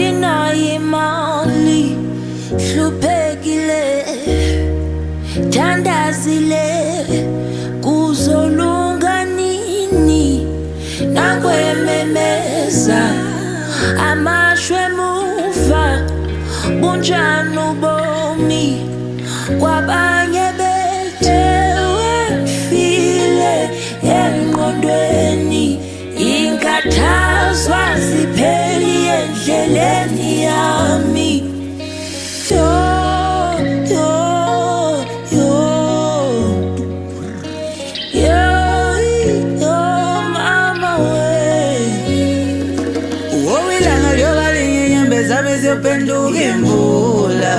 Dina imali hluphekile thandazile kuzolunga nini nakwememeza amashwemuva bunjani ubomi kwabantu njalo ziyophenduka imvula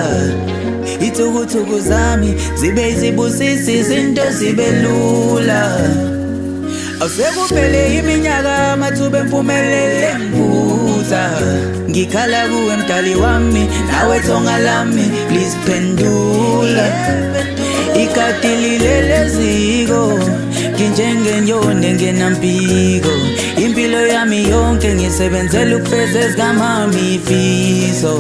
ithukuthuku zami zibe izibusisi izinto zibe lula Asekuphele iminyaka amathuba empumelelo embuza ngikhala kuwe mdali wami nawe thonga lami please pendula ikati lileleziko nginjengenyoni ngenampiko ngisebenzela ukufeza ezigama imifiso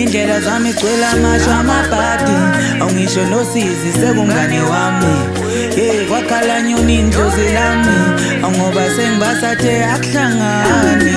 indlela zami igcwele amasho amabhadi awungisho nosizi sekungane wami ye kwakhalanyoni indlozi lami awungoba sengibasathe akuhlangani